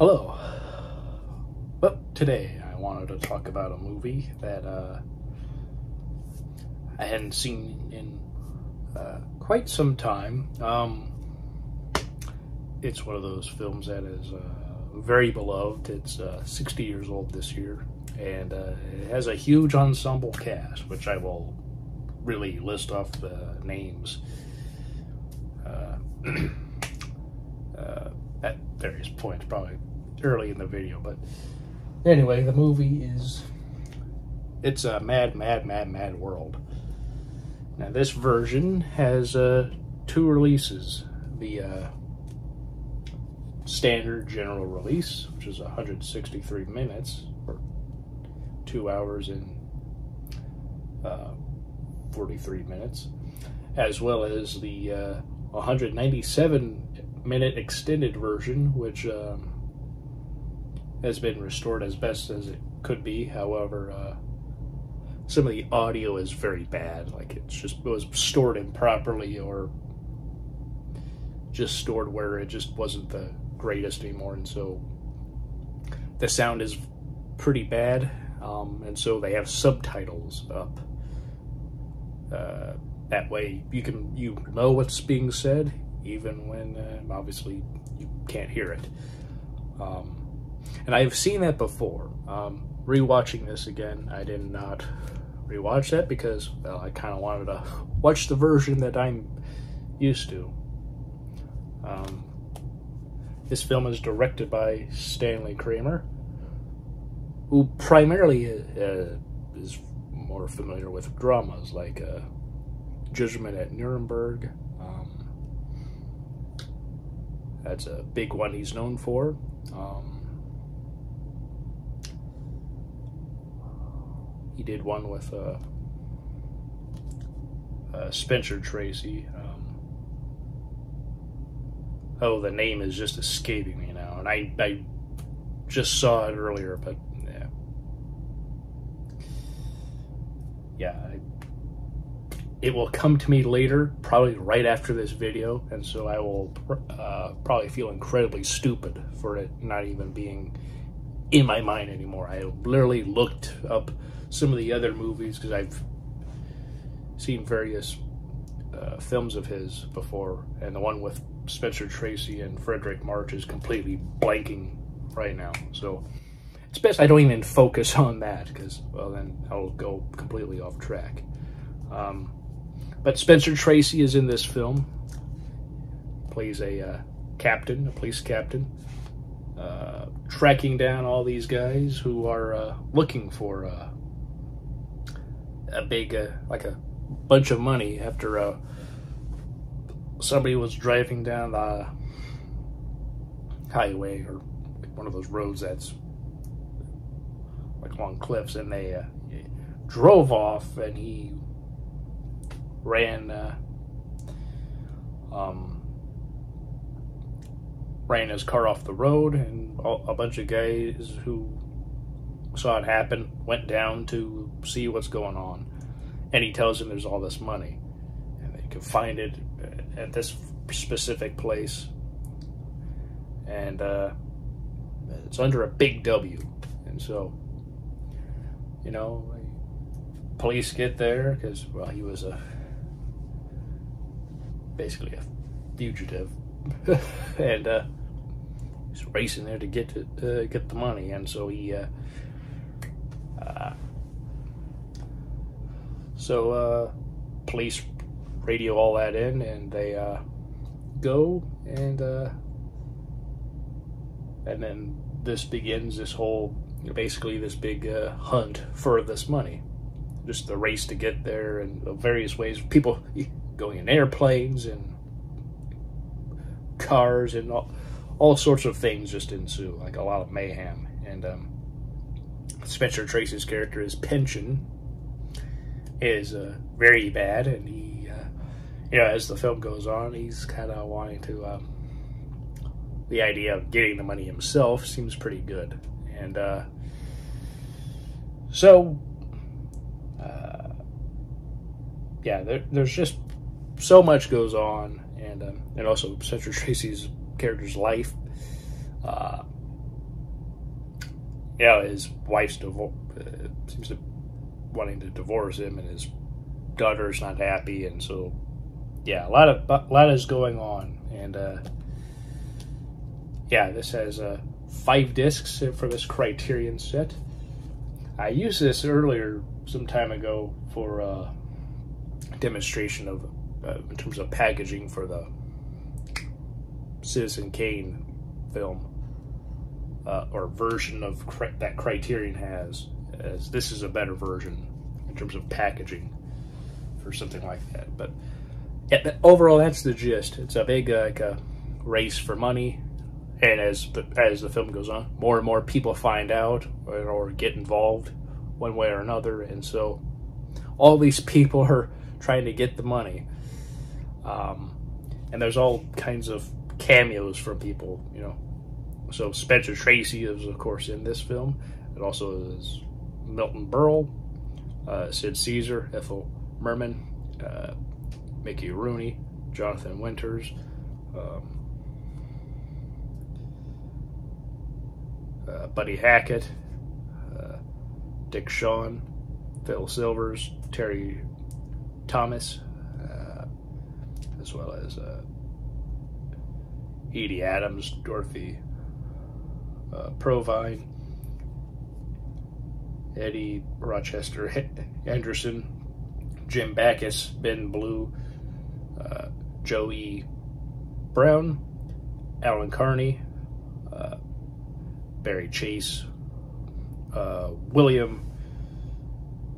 Hello. Well, today I wanted to talk about a movie that uh, I hadn't seen in uh, quite some time. Um, it's one of those films that is uh, very beloved. It's uh, 60 years old this year, and uh, it has a huge ensemble cast, which I will really list off the names uh, at various points, probably early in the video. But anyway, the movie is it's a mad, mad, mad, mad world. Now, this version has uh, two releases. The uh, standard general release, which is 163 minutes, or two hours and uh, 43 minutes, as well as the uh, 197 minute extended version, which um, has been restored as best as it could be. However, uh, some of the audio is very bad. Like it's just it was stored improperly or just stored where it just wasn't the greatest anymore, and so the sound is pretty bad. Um, and so they have subtitles up. Uh, that way, you can you know what's being said, even when uh, obviously you can't hear it. Um, and I've seen that before. Um, rewatching this again, I did not rewatch that because well, I kind of wanted to watch the version that I'm used to. Um, this film is directed by Stanley Kramer, who primarily uh, is more familiar with dramas like uh, Judgment at Nuremberg. Um, that's a big one he's known for. Um, he did one with uh, uh, Spencer Tracy. Um, oh, the name is just escaping me now, and I, I just saw it earlier, but yeah, yeah, I, it will come to me later, probably right after this video, and so I will uh, probably feel incredibly stupid for it not even being in my mind anymore. I literally looked up some of the other movies because I've seen various uh, films of his before, and the one with Spencer Tracy and Fredric March is completely blanking right now. So it's best I don't even focus on that because, well, then I'll go completely off track. Um, but Spencer Tracy is in this film, plays a uh, captain, a police captain, uh, tracking down all these guys who are uh, looking for uh, a big, uh, like a bunch of money after uh, somebody was driving down the highway or one of those roads that's like along cliffs and they uh, drove off and he ran uh, um, ran his car off the road and a bunch of guys who saw it happen, went down to see what's going on, and he tells them there's all this money, and they can find it at this specific place, and uh, it's under a big W, and so, you know, police get there because well, he was a basically a fugitive, and uh, he's racing there to get to uh, get the money, and so he. Uh, uh, so uh, police radio all that in, and they uh, go and uh, and then this begins this whole basically this big uh, hunt for this money, just the race to get there, and various ways people going in airplanes and cars and all, all sorts of things just ensue, like a lot of mayhem and. Um, Spencer Tracy's character, his pension is uh, very bad, and he, uh, you know, as the film goes on, he's kind of wanting to. Um, the idea of getting the money himself seems pretty good, and uh, so, uh, yeah, there, there's just so much goes on, and um, and also Spencer Tracy's character's life. Uh, yeah, his wife's divorce uh, seems to wanting to divorce him, and his daughter's not happy, and so yeah, a lot of a lot is going on, and uh, yeah, this has uh, five discs for this Criterion set. I used this earlier some time ago for a uh, demonstration of uh, in terms of packaging for the Citizen Kane film uh, or version of cri- that Criterion has. As this is a better version in terms of packaging for something like that. But yeah, overall, that's the gist. It's a big uh, like a race for money, and as the, as the film goes on, more and more people find out or, or get involved one way or another, and so all these people are trying to get the money. Um, and there's all kinds of cameos from people, you know. So Spencer Tracy is, of course, in this film. It also is Milton Berle, uh, Sid Caesar, Ethel Merman, uh, Mickey Rooney, Jonathan Winters, um, uh, Buddy Hackett, uh, Dick Shawn, Phil Silvers, Terry Thomas, uh, as well as uh, Edie Adams, Dorothy uh, Provine, Eddie Rochester Anderson, Jim Backus, Ben Blue, uh, Joey Brown, Alan Carney, uh, Barry Chase, uh, William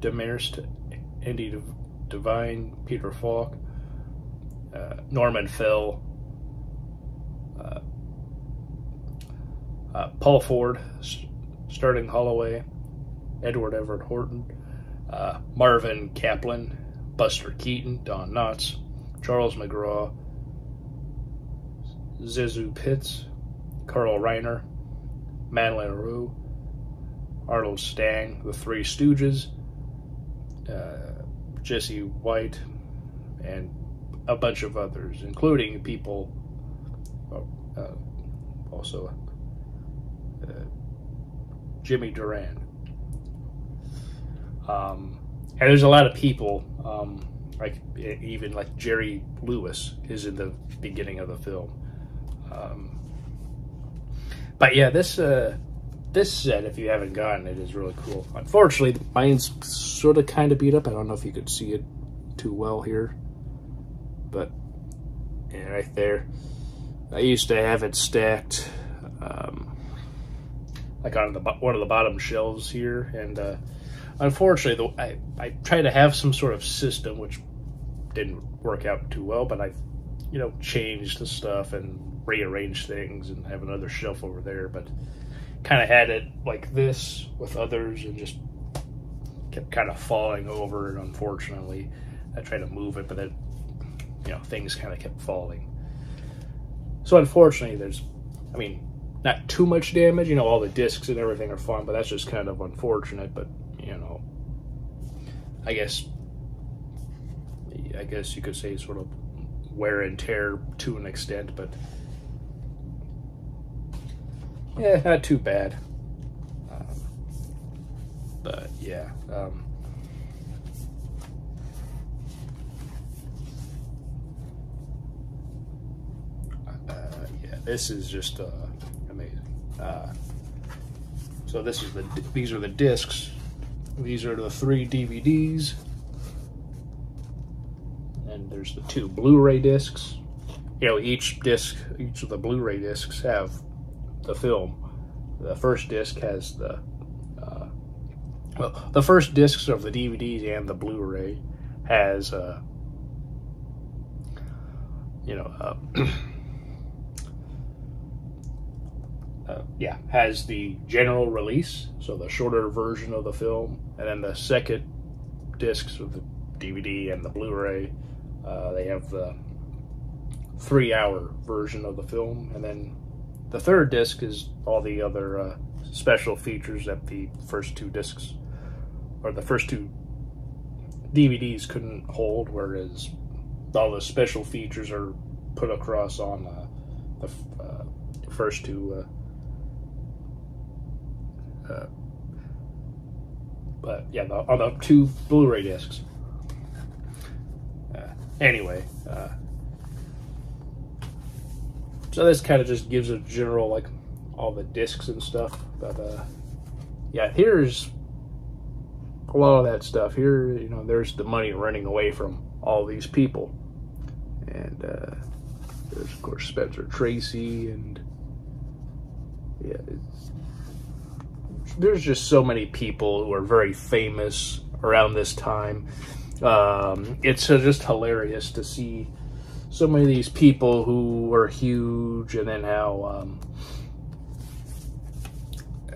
Demarest, Andy Devine, Peter Falk, uh, Norman Fell, uh, Paul Ford, Sterling Holloway, Edward Everett Horton, uh, Marvin Kaplan, Buster Keaton, Don Knotts, Charles McGraw, ZaSu Pitts, Carl Reiner, Madlyn Rhue, Arnold Stang, The Three Stooges, uh, Jesse White, and a bunch of others, including people uh, uh also uh, Jimmy Durante. Um, and there's a lot of people, um, like even like Jerry Lewis is in the beginning of the film. Um, but yeah, this uh, this set, if you haven't gotten it, is really cool. Unfortunately, mine's sort of kind of beat up. I don't know if you could see it too well here, but yeah, right there. I used to have it stacked um, like on the one of the bottom shelves here, and uh, unfortunately, the, I I tried to have some sort of system which didn't work out too well, but I, you know, changed the stuff and rearranged things and have another shelf over there, but kind of had it like this with others and just kept kind of falling over and unfortunately I tried to move it but then you know things kind of kept falling. So unfortunately there's I mean not too much damage you know all the discs and everything are fine but that's just kind of unfortunate but you know I guess I guess you could say sort of wear and tear to an extent but yeah, not too bad. Um, but yeah. Um, uh, yeah, this is just uh, amazing. Uh, so this is the these are the discs. These are the three DVDs, and there's the two Blu-ray discs. You know, each disc, each of the Blu-ray discs have the film. The first disc has the uh, well, the first discs of the DVDs and the Blu-ray has uh, you know uh, uh, yeah has the general release, so the shorter version of the film, and then the second discs of the DVD and the Blu-ray uh, they have the three-hour version of the film, and then the third disc is all the other uh, special features that the first two discs or the first two DVDs couldn't hold, whereas all the special features are put across on uh, the uh, first two Uh, but yeah, the, on the two Blu-ray discs. Uh, anyway, uh, so this kind of just gives a general like all the discs and stuff. But uh, yeah, here's a lot of that stuff. Here, you know, there's the money running away from all these people, and uh, there's of course Spencer Tracy, and yeah, there's just so many people who are very famous around this time. Um, it's uh, just hilarious to see so many of these people who were huge, and then how um,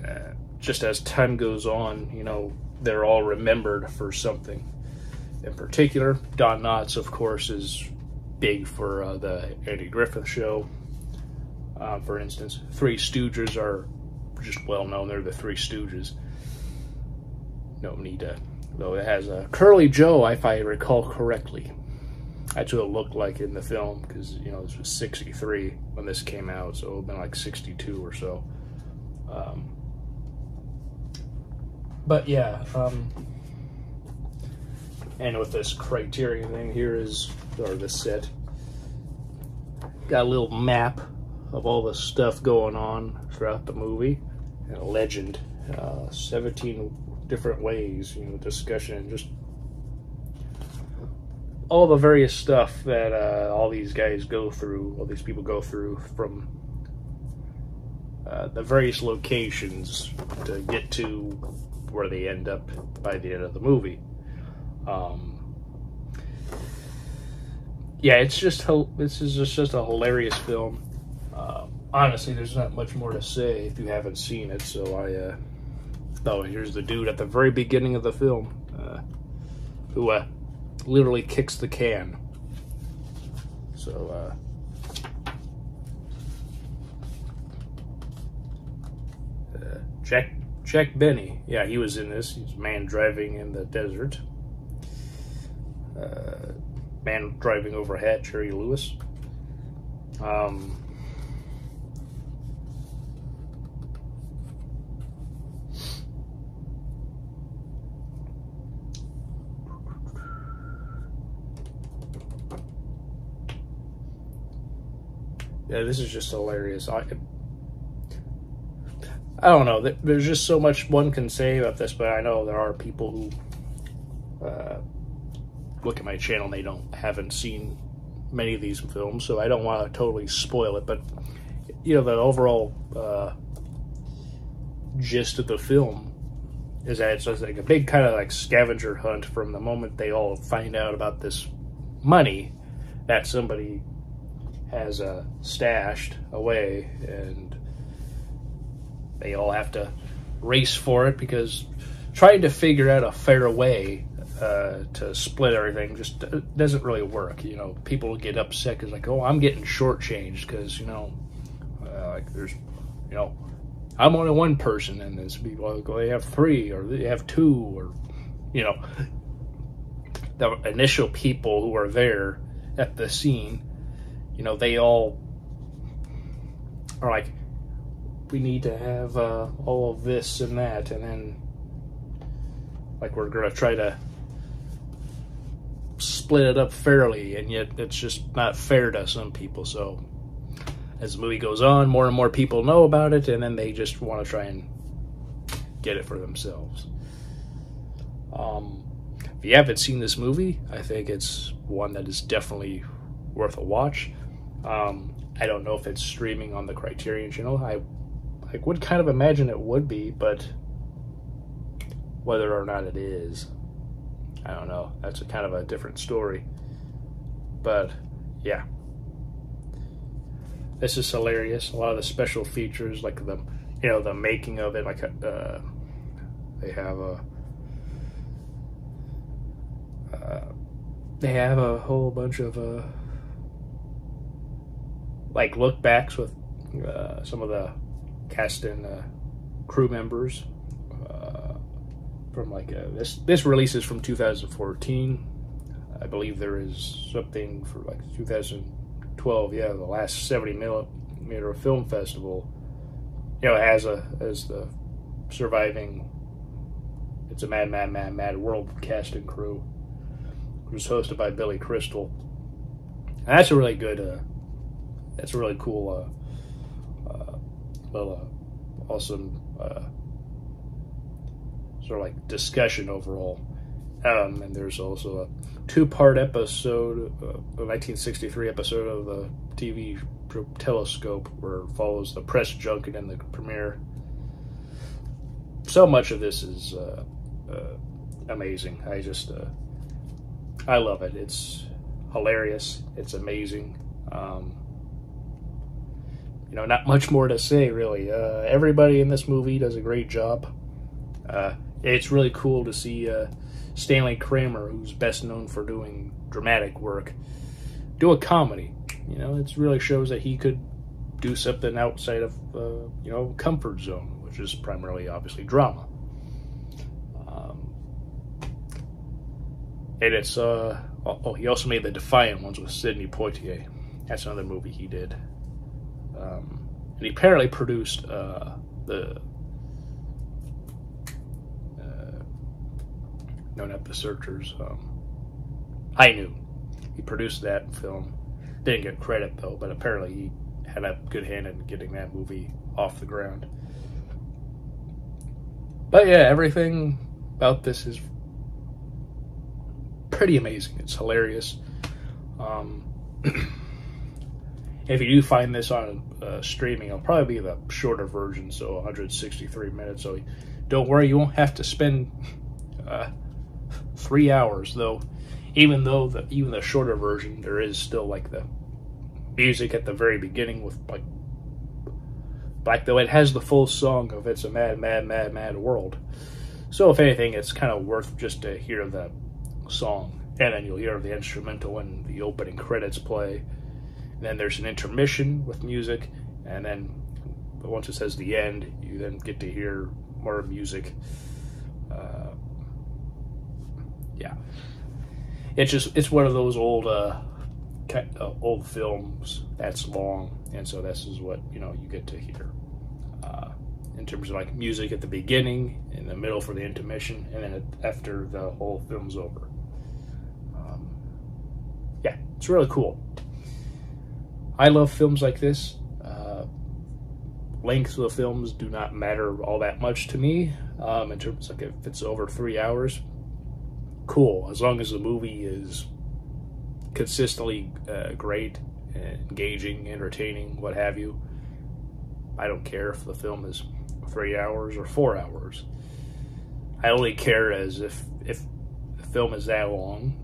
uh, just as time goes on, you know, they're all remembered for something in particular. Don Knotts, of course, is big for uh, the Andy Griffith Show. Uh, for instance, Three Stooges are just well known. They're the Three Stooges. No need to, though it has a Curly Joe, if I recall correctly. That's what it looked like in the film because, you know, this was 63 when this came out, so it would have been like 62 or so. Um, but yeah, um, and with this criterion thing here is, or this set, got a little map of all the stuff going on throughout the movie and a legend, uh, 17 different ways, you know, discussion, just all the various stuff that uh, all these guys go through, all these people go through from uh, the various locations to get to where they end up by the end of the movie. Um, yeah, it's just this is just, just a hilarious film. Honestly, there's not much more to say if you haven't seen it. So I, uh, oh, here's the dude at the very beginning of the film uh, who uh, literally kicks the can. So. Uh, uh Jack Jack Benny. Yeah, he was in this. He's man driving in the desert. Uh, man driving over a hat, Jerry Lewis. Um, yeah, this is just hilarious. I, I don't know. There's just so much one can say about this, but I know there are people who uh, look at my channel and they don't haven't seen many of these films, so I don't want to totally spoil it. But you know, the overall uh, gist of the film is that it's like a big kind of like scavenger hunt from the moment they all find out about this money that somebody has uh, stashed away and they all have to race for it because trying to figure out a fair way uh, to split everything just doesn't really work. You know, people get upset because like, oh, I'm getting shortchanged because you know, uh, like there's, you know, I'm only one person and there's people like, they have three or they have two or, you know, the initial people who are there at the scene, you know, they all are like, we need to have uh, all of this and that, and then like we're gonna try to split it up fairly, and yet it's just not fair to some people. So as the movie goes on, more and more people know about it, and then they just want to try and get it for themselves. Um, if you haven't seen this movie, I think it's one that is definitely worth a watch. Um, I don't know if it's streaming on the Criterion channel. I I would kind of imagine it would be, but whether or not it is, I don't know. That's a kind of a different story. But yeah, this is hilarious. A lot of the special features, like the you know the making of it, like uh, they have a uh, they have a whole bunch of uh, like look backs with uh, some of the cast and uh, crew members uh, from like uh, this. This release is from 2014. I believe there is something for like 2012. Yeah, the last 70 millimeter film festival. You know, as a as the surviving It's a Mad, Mad, Mad, Mad World cast and crew. It was hosted by Billy Crystal. And that's a really good, uh, that's a really cool, uh, uh, little, uh, awesome, uh, sort of like discussion overall. Um, and there's also a two-part episode, uh, a 1963 episode of the TV Telescope, where it follows the press junket and the premiere. So much of this is uh, uh, amazing. I just, I love it. It's hilarious. It's amazing. Um, you know, not much more to say really. Uh, everybody in this movie does a great job. Uh, it's really cool to see uh, Stanley Kramer, who's best known for doing dramatic work, do a comedy. You know, it really shows that he could do something outside of uh, you know comfort zone, which is primarily obviously drama. Um, and it's uh oh he also made the Defiant ones with Sidney Poitier. That's another movie he did. And he apparently produced uh, the no, not the Searchers. Um, High Noon. He produced that film. Didn't get credit though, but apparently he had a good hand in getting that movie off the ground. But yeah, everything about this is pretty amazing. It's hilarious. Um, if you do find this on uh, streaming, it'll probably be the shorter version, so 163 minutes. So don't worry, you won't have to spend uh, three hours though even though the even the shorter version there is still like the music at the very beginning with like like though it has the full song of it's a mad mad mad mad world so if anything it's kind of worth just to hear the song and then you'll hear the instrumental when the opening credits play and then there's an intermission with music and then but once it says the end you then get to hear more music uh, yeah, it's just it's one of those old uh, uh, old films that's long, and so this is what you know you get to hear uh, in terms of like music at the beginning, in the middle for the intermission, and then after the whole film's over. Um, yeah, it's really cool. I love films like this. Uh, lengths of films do not matter all that much to me um, in terms of like if it's over three hours cool as long as the movie is consistently uh, great, engaging, entertaining, what have you. I don't care if the film is three hours or four hours. I only care as if if the film is that long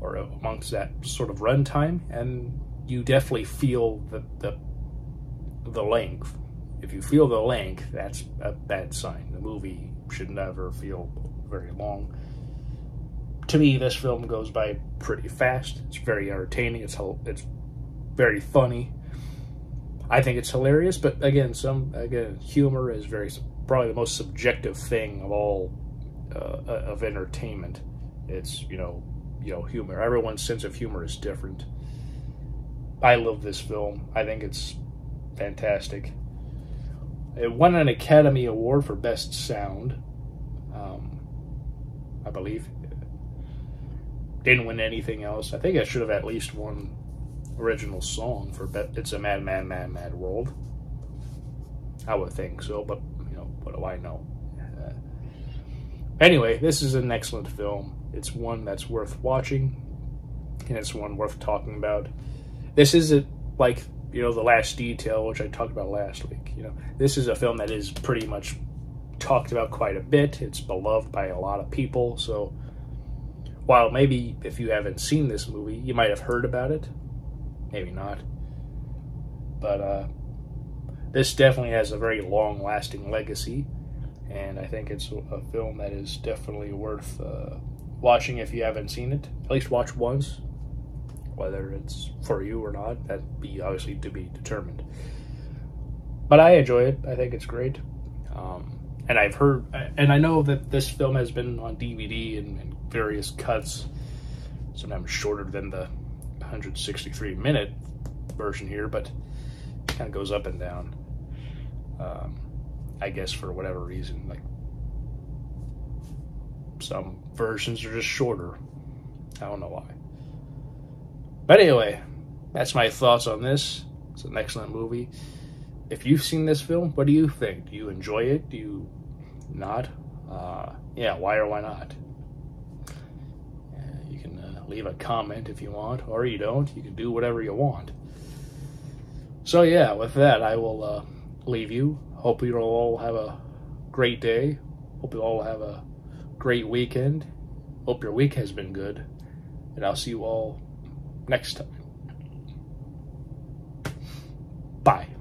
or amongst that sort of runtime, and you definitely feel the the the length. If you feel the length, that's a bad sign. The movie should never feel very long to me, this film goes by pretty fast. It's very entertaining. It's it's very funny. I think it's hilarious, but again, some again, humor is very probably the most subjective thing of all uh, of entertainment. It's you know you know humor. Everyone's sense of humor is different. I love this film. I think it's fantastic. It won an Academy Award for Best Sound. Um, I believe didn't win anything else. I think I should have at least won original song for It's a Mad, Mad, Mad, Mad World. I would think so, but, you know, what do I know? Uh, anyway, this is an excellent film. It's one that's worth watching, and it's one worth talking about. This isn't like, you know, The Last Detail, which I talked about last week. You know, this is a film that is pretty much talked about quite a bit. It's beloved by a lot of people, so while maybe if you haven't seen this movie, you might have heard about it, maybe not. But uh, this definitely has a very long lasting legacy, and I think it's a film that is definitely worth uh, watching if you haven't seen it. At least watch once, whether it's for you or not, that be obviously to be determined. But I enjoy it. I think it's great. Um, and I've heard, and I know that this film has been on DVD and, and various cuts, sometimes shorter than the 163 minute version here, but it kind of goes up and down. Um, I guess for whatever reason, like some versions are just shorter. I don't know why. But anyway, that's my thoughts on this. It's an excellent movie. If you've seen this film, what do you think? Do you enjoy it? Do you not? Uh, yeah, why or why not? Uh, you can uh, leave a comment if you want, or you don't. You can do whatever you want. So, yeah, with that, I will uh, leave you. Hope you all have a great day. Hope you all have a great weekend. Hope your week has been good. And I'll see you all next time. Bye.